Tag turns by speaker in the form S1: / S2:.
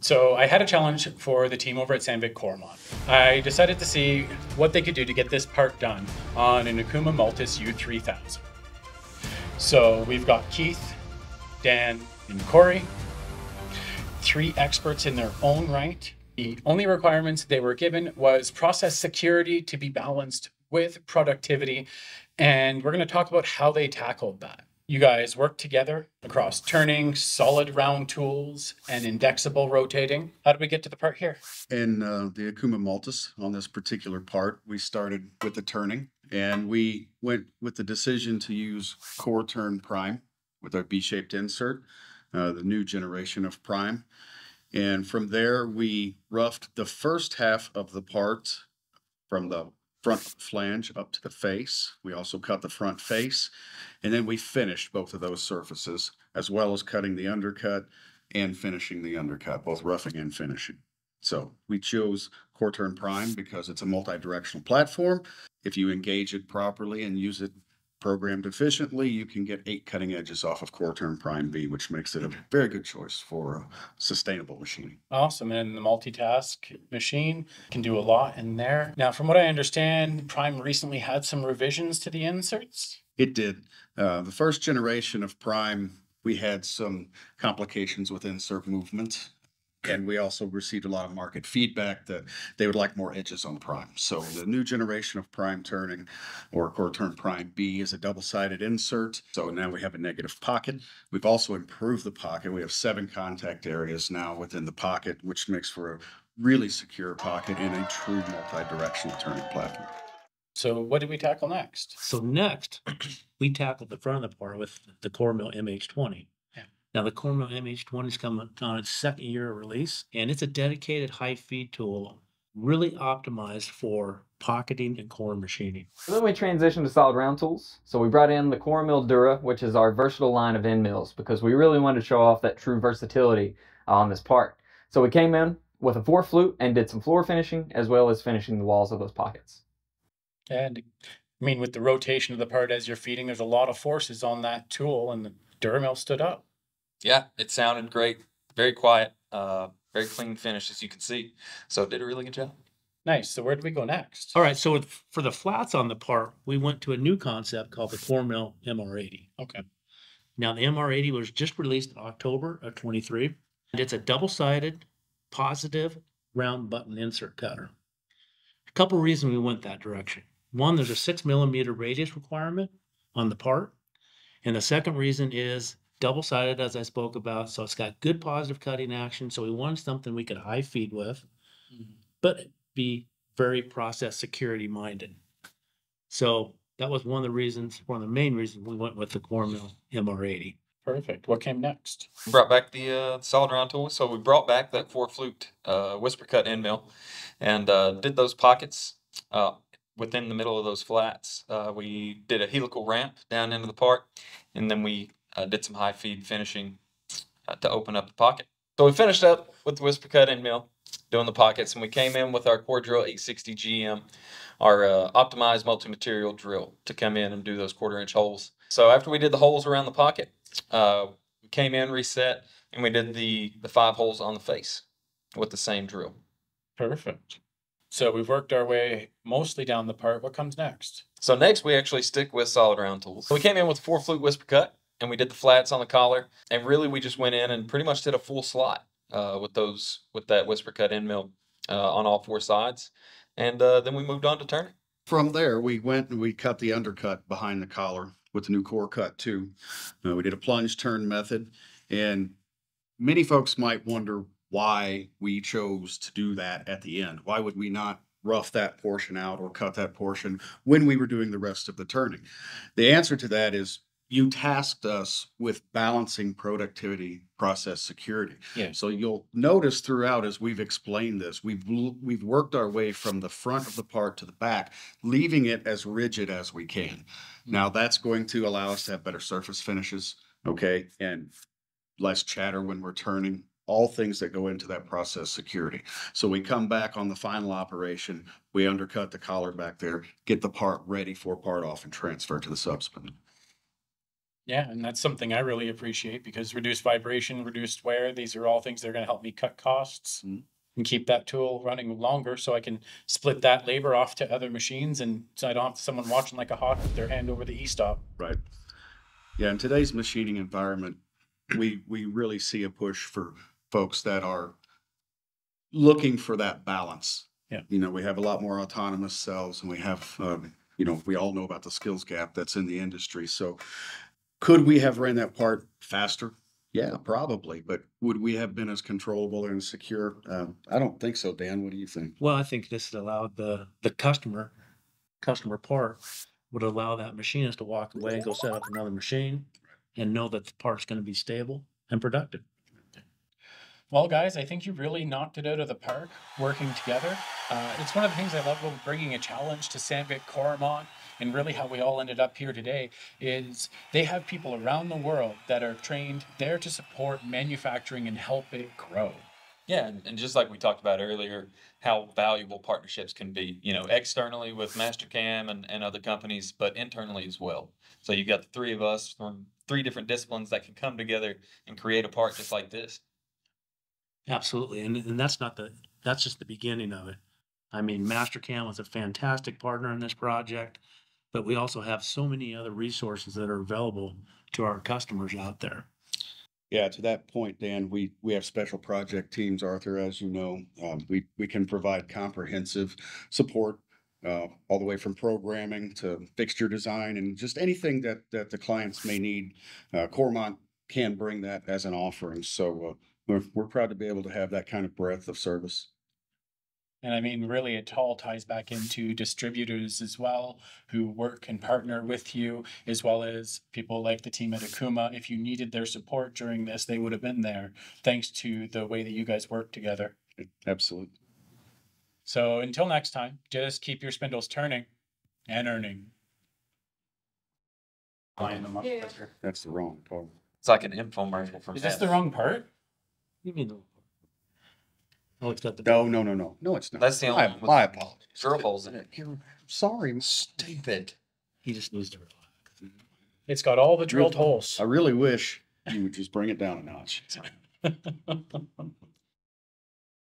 S1: So I had a challenge for the team over at Sandvik Coromant. I decided to see what they could do to get this part done on an Okuma Multus U3000. So we've got Keith, Dan, and Corey, three experts in their own right. The only requirements they were given was process security to be balanced with productivity. And we're going to talk about how they tackled that. You guys work together across turning, solid round tools, and indexable rotating. How did we get to the part here?
S2: In uh, the Okuma Multus, on this particular part, we started with the turning and we went with the decision to use CoroTurn Prime with our B-shaped insert, uh, the new generation of prime. And from there, we roughed the first half of the part from the front flange up to the face. We also cut the front face. And then we finished both of those surfaces, as well as cutting the undercut and finishing the undercut, both roughing and finishing. So we chose CoroTurn Prime because it's a multi-directional platform. If you engage it properly and use it programmed efficiently, you can get eight cutting edges off of CoroTurn Prime B, which makes it a very good choice for sustainable machining.
S1: Awesome. And the multitask machine can do a lot in there. Now, from what I understand, Prime recently had some revisions to the inserts.
S2: It did. Uh, the first generation of Prime, we had some complications with insert movement. And we also received a lot of market feedback that they would like more edges on Prime. So the new generation of Prime turning or CoroTurn Prime B is a double-sided insert. So now we have a negative pocket. We've also improved the pocket. We have seven contact areas now within the pocket, which makes for a really secure pocket and a true multi-directional turning platform.
S1: So what did we tackle next?
S3: So next, we tackled the front of the part with the CoroMill MH20.
S1: Yeah.
S3: Now the CoroMill MH20 is coming on its second year of release, and it's a dedicated high feed tool, really optimized for pocketing and core machining.
S4: So then we transitioned to solid round tools. So we brought in the CoroMill Dura, which is our versatile line of end mills, because we really wanted to show off that true versatility uh, on this part. So we came in with a four flute and did some floor finishing as well as finishing the walls of those pockets.
S1: And I mean, with the rotation of the part as you're feeding, there's a lot of forces on that tool, and the Duramill stood up.
S5: Yeah, it sounded great. Very quiet. Uh, very clean finish, as you can see. So did a really good job.
S1: Nice. So where do we go next?
S3: All right, so for the flats on the part, we went to a new concept called the CoroMill MR80.
S1: Okay.
S3: Now the MR80 was just released in October of 23. And it's a double-sided, positive, round button insert cutter. A couple reasons we went that direction. One, there's a six millimeter radius requirement on the part. And the second reason is double sided, as I spoke about. So it's got good positive cutting action. So we wanted something we could high feed with, but be very process security minded. So that was one of the reasons, one of the main reasons we went with the CoroMill MR80.
S1: Perfect. What came next?
S5: We brought back the uh, solid round tool. So we brought back that four flute uh, whisper cut end mill and uh, did those pockets uh, within the middle of those flats. Uh, we did a helical ramp down into the part and then we uh, did some high feed finishing uh, to open up the pocket. So we finished up with the whisper cut end mill doing the pockets and we came in with our CoroDrill 860 GM our uh, optimized multi-material drill to come in and do those quarter inch holes. So after we did the holes around the pocket, uh, we came in, reset, and we did the, the five holes on the face with the same drill.
S1: Perfect. So we've worked our way mostly down the part. What comes next?
S5: So next we actually stick with solid round tools. So we came in with four flute whisper cut and we did the flats on the collar and really we just went in and pretty much did a full slot uh, with those with that whisper cut end mill uh, on all four sides. And uh, then we moved on to turning.
S2: From there, we went and we cut the undercut behind the collar with the new CoroCut 2. Uh, we did a plunge turn method, and many folks might wonder why we chose to do that at the end. Why would we not rough that portion out or cut that portion when we were doing the rest of the turning? The answer to that is you tasked us with balancing productivity process security.
S1: Yeah.
S2: So you'll notice throughout as we've explained this, we've we've worked our way from the front of the part to the back, leaving it as rigid as we can. Hmm. Now that's going to allow us to have better surface finishes, okay, and less chatter when we're turning. All things that go into that process security. So we come back on the final operation, we undercut the collar back there, get the part ready for part off and transfer to the subsequent.
S1: Yeah, and that's something I really appreciate because reduced vibration, reduced wear, these are all things that are going to help me cut costs
S2: Mhm.
S1: and keep that tool running longer so I can split that labor off to other machines and so I don't have someone watching like a hawk with their hand over the e-stop.
S2: Right. Yeah, in today's machining environment, we we really see a push for folks that are looking for that balance.
S1: Yeah.
S2: You know, we have a lot more autonomous cells and we have um, you know, we all know about the skills gap that's in the industry. So could we have ran that part faster? Yeah, probably, but would we have been as controllable and secure? Um, I don't think so, Dan. What do you think?
S3: Well, I think this allowed the, the customer, customer part would allow that machinist to walk away and go set up another machine and know that the part's gonna be stable and productive.
S1: Well, guys, I think you really knocked it out of the park working together. Uh, it's one of the things I love about bringing a challenge to Sandvik Coromant and really how we all ended up here today is they have people around the world that are trained there to support manufacturing and help it grow.
S5: Yeah, and, and just like we talked about earlier, how valuable partnerships can be, you know, externally with Mastercam and, and other companies, but internally as well. So you've got the three of us from three different disciplines that can come together and create a part just like this.
S3: Absolutely. And, and that's not the, that's just the beginning of it. I mean, Mastercam was a fantastic partner in this project, but we also have so many other resources that are available to our customers out there.
S2: Yeah, to that point, Dan, we, we have special project teams, Arthur, as you know. Um, we, we can provide comprehensive support, uh, all the way from programming to fixture design and just anything that, that the clients may need. Uh, Coromant can bring that as an offering. So, uh, we're, we're proud to be able to have that kind of breadth of service.
S1: And I mean, really, it all ties back into distributors as well who work and partner with you, as well as people like the team at Okuma. If you needed their support during this, they would have been there thanks to the way that you guys work together.
S2: Absolutely.
S1: So until next time, just keep your spindles turning and earning. Line them up
S6: Yeah.
S2: That's the wrong part.
S5: It's like an infomercial from
S1: Is this the wrong part?
S3: You mean, the- oh, it's got the.
S2: No, no, no, no. No, it's not.
S5: That's the only
S2: My,
S5: one with
S2: my apologies.
S5: drill holes in it.
S2: You're- Sorry.
S5: Stupid.
S3: He just needs to relax.
S1: It's got all the drilled holes.
S2: I really wish you would just bring it down a notch.